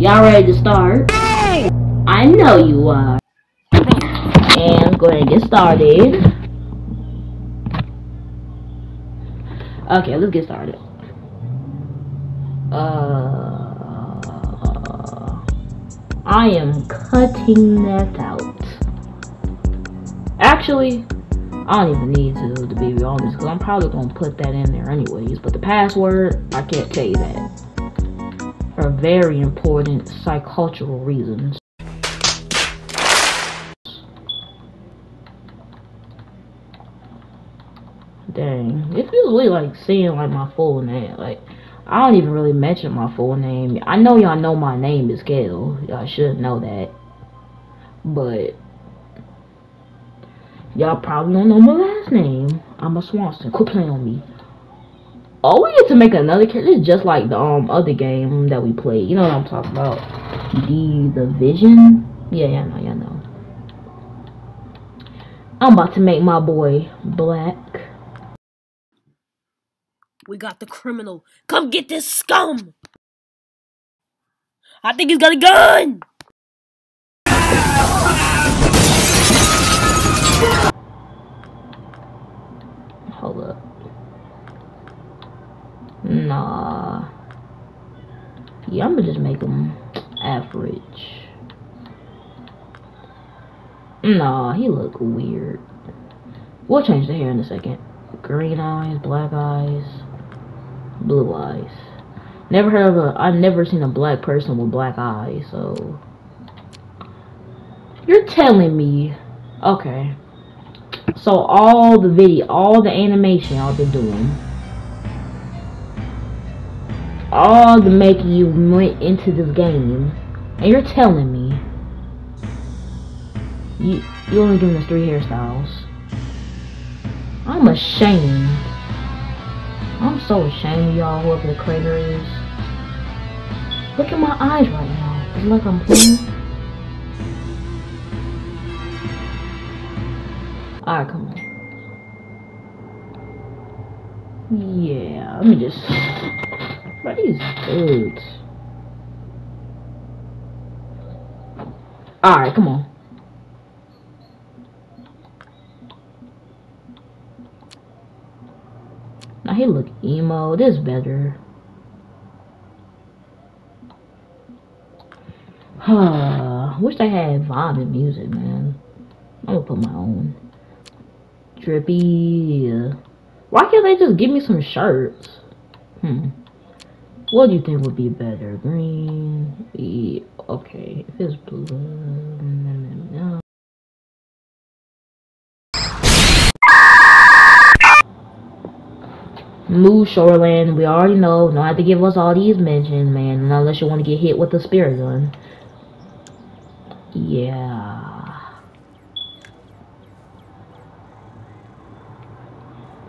Y'all ready to start? I know you are. And go ahead and get started. Okay, let's get started. Uh, I am cutting that out. Actually, I don't even need to, to be honest, because I'm probably going to put that in there anyways. But the password, I can't tell you that for very important psychological reasons. Dang, it feels really like seeing like my full name. Like I don't even really mention my full name. I know y'all know my name is Kale. Y'all should know that. But y'all probably don't know my last name. I'm a Swanson. Quit playing on me. Oh, we get to make another character. It's just like the um other game that we played. You know what I'm talking about? The the Vision. Yeah, yeah, know, yeah, know. I'm about to make my boy black. We got the criminal. Come get this scum! I think he's got a gun! Hold up. Nah. Yeah, I'm gonna just make him average. Nah, he look weird. We'll change the hair in a second. Green eyes, black eyes, blue eyes. Never heard of a, I've never seen a black person with black eyes, so. You're telling me, okay. So all the video, all the animation y'all been doing, all the making you went into this game, and you're telling me you you only giving us three hairstyles. I'm ashamed. I'm so ashamed, y'all. Whoever the creator is. Look at my eyes right now. It's like I'm playing. Alright, come on. Yeah, let me just. These dudes? Alright, come on. Now he look emo. This better. Huh. Wish they had vibing music, man. I'm gonna put my own. Drippy. Why can't they just give me some shirts? Hmm. What do you think would be better? Green? Okay. If it's blue. No. Move Shoreland. We already know. Don't have to give us all these mentions, man. Unless you want to get hit with the spirit gun. Yeah.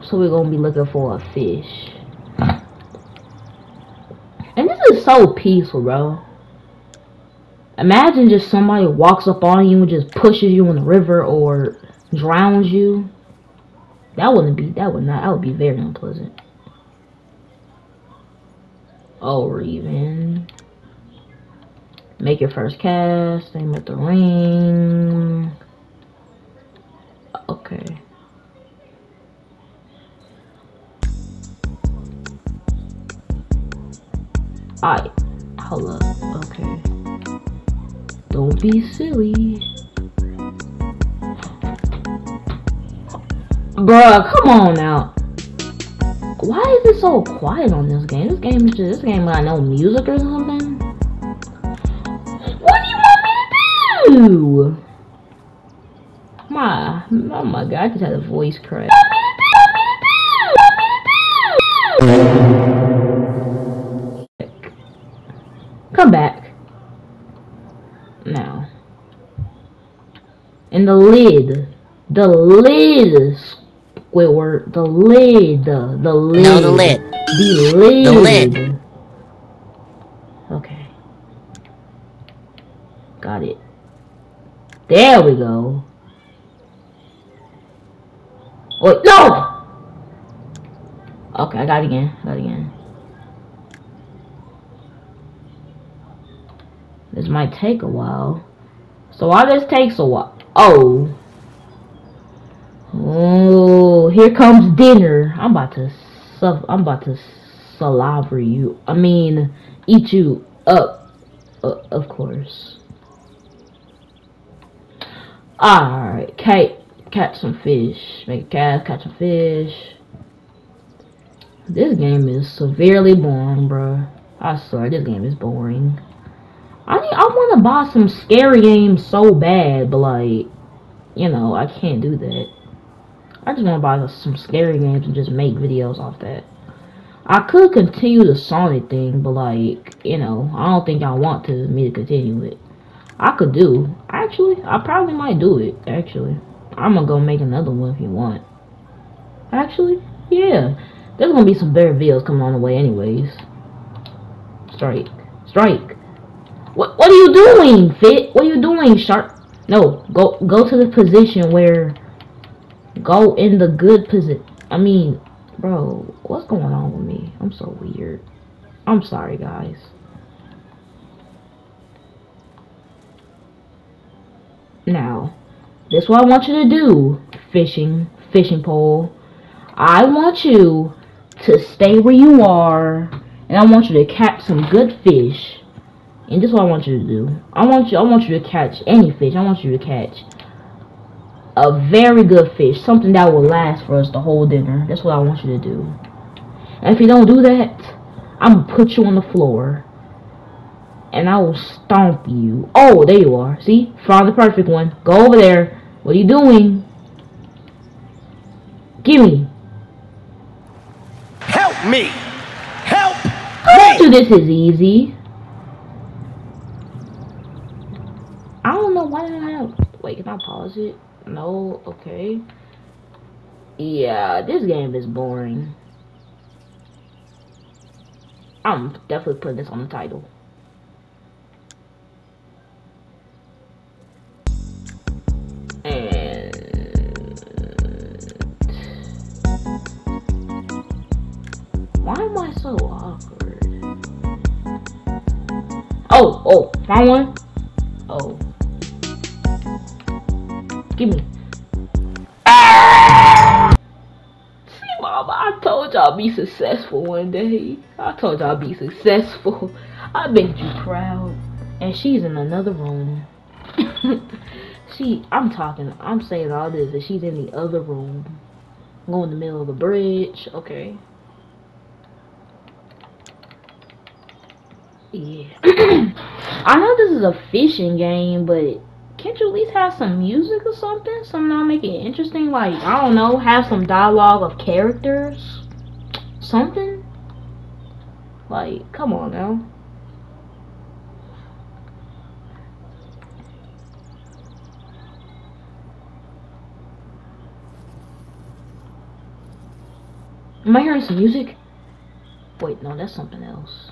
So we're gonna be looking for a fish. Is so peaceful, bro. Imagine just somebody walks up on you and just pushes you in the river or drowns you. That wouldn't be, that would not, that would be very unpleasant. Oh, or even make your first cast, aim at the ring. Alright, hold up, okay. Don't be silly. Bruh, come on now. Why is it so quiet on this game? This game is just, this game got no music or something? What do you want me to do? My, oh my god, I just had a voice crack. Come back. Now. And the lid. The lid, Squidward. The lid. The lid. No, the lid. The lid. The lid. Okay. Got it. There we go. Wait, no! Okay, I got it again. I got it again. This might take a while. So why this takes a while? Oh. Oh, here comes dinner. I'm about to suff I'm about to saliva you. I mean, eat you up. Uh, of course. Alright, Kate, catch some fish. Make a cast, catch some fish. This game is severely boring, bro. I swear, this game is boring. I need, I want to buy some scary games so bad, but like, you know, I can't do that. I just want to buy some scary games and just make videos off that. I could continue the Sonic thing, but like, you know, I don't think I want to me to continue it. I could do. Actually, I probably might do it, actually. I'm gonna go make another one if you want. Actually, yeah. There's gonna be some better videos coming on the way anyways. Strike. Strike. What what are you doing, Fit? What are you doing, Shark? No, go go to the position where go in the good position. I mean, bro, what's going on with me? I'm so weird. I'm sorry, guys. Now, this is what I want you to do, fishing, fishing pole. I want you to stay where you are, and I want you to catch some good fish. And this is what I want you to do. I want you I want you to catch any fish. I want you to catch a very good fish. Something that will last for us the whole dinner. That's what I want you to do. And if you don't do that, I'm gonna put you on the floor. And I will stomp you. Oh, there you are. See? Found the perfect one. Go over there. What are you doing? Gimme. Help me! Help I me! do this is easy. I don't know why did I can I pause it? No, okay. Yeah, this game is boring. I'm definitely putting this on the title. And why am I so awkward? Oh, oh, found one. Oh. Give me. See, Mama, I told y'all be successful one day. I told y'all be successful. I made you proud. And she's in another room. she, I'm talking, I'm saying all this, and she's in the other room. Go in the middle of the bridge. Okay. Yeah. I know this is a fishing game, but can't you at least have some music or something? Something that'll make it interesting. Like, I don't know, have some dialogue of characters. Something? Like, come on now. Am I hearing some music? Wait, no, that's something else.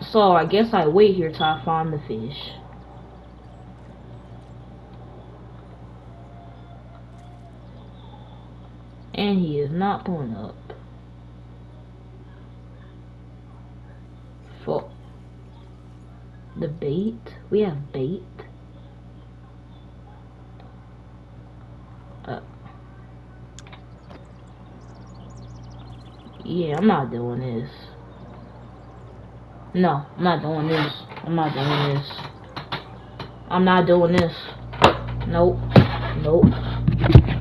So I guess I wait here till I find the fish. And he is not pulling up. For the bait? We have bait? Uh, yeah, I'm not doing this. No, I'm not doing this. I'm not doing this. I'm not doing this. Nope. Nope.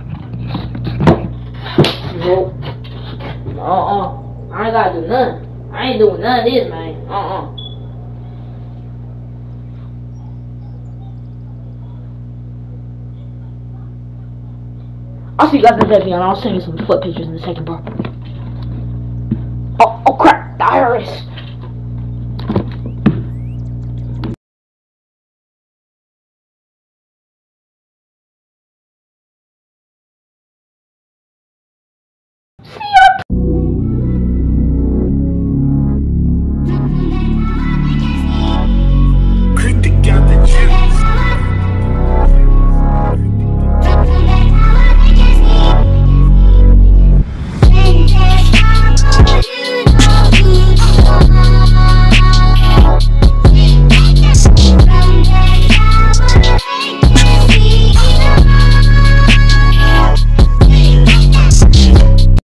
Uh-uh. I ain't gotta do nothing. I ain't doing none of this, man. Uh-uh. I'll see you guys in the next video, and I'll send you some foot pictures in the second, bro. Oh, oh crap, the IRS.